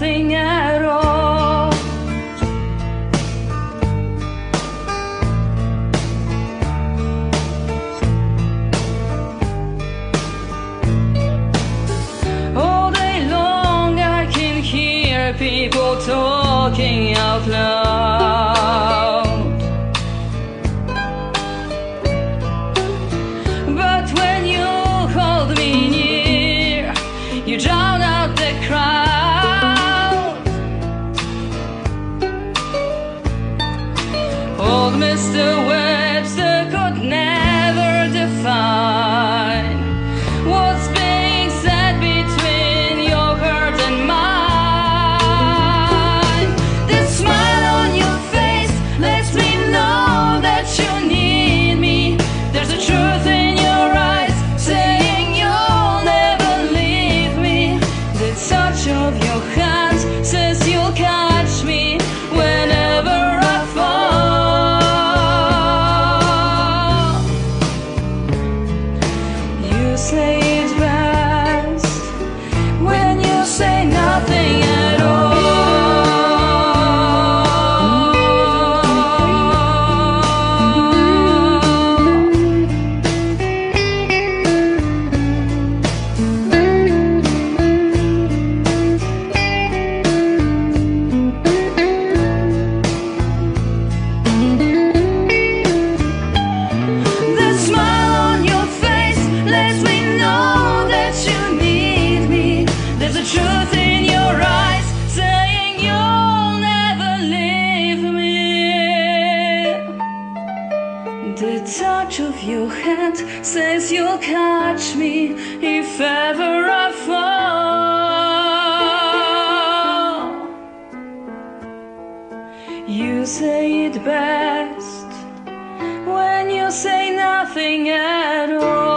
nothing at all. All day long I can hear people talking out loud. But when you hold me near, you just Mr. Webster could never define. of your hand says you'll catch me if ever I fall. You say it best when you say nothing at all.